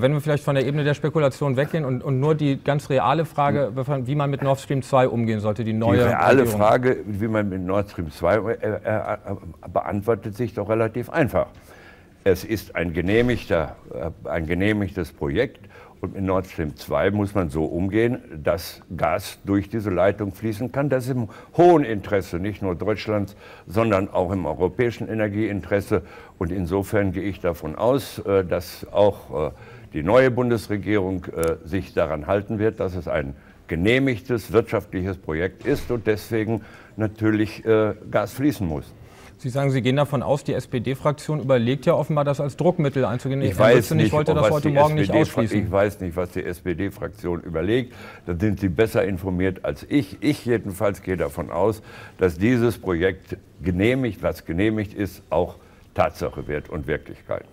Wenn wir vielleicht von der Ebene der Spekulation weggehen und, und nur die ganz reale Frage, wie man mit Nord Stream 2 umgehen sollte, die neue. Die reale Regierung. Frage, wie man mit Nord Stream 2 äh, äh, beantwortet sich doch relativ einfach. Es ist ein, genehmigter, äh, ein genehmigtes Projekt und mit Nord Stream 2 muss man so umgehen, dass Gas durch diese Leitung fließen kann. Das ist im hohen Interesse nicht nur Deutschlands, sondern auch im europäischen Energieinteresse. Und insofern gehe ich davon aus, äh, dass auch äh, die neue Bundesregierung sich daran halten wird, dass es ein genehmigtes wirtschaftliches Projekt ist und deswegen natürlich Gas fließen muss. Sie sagen, Sie gehen davon aus, die SPD-Fraktion überlegt ja offenbar, das als Druckmittel einzugehen. Ich Herr weiß nicht, wollte das heute Morgen SPD, nicht ausschließen. Ich weiß nicht, was die SPD-Fraktion überlegt. Da sind Sie besser informiert als ich. Ich jedenfalls gehe davon aus, dass dieses Projekt genehmigt, was genehmigt ist, auch Tatsache wird und Wirklichkeit.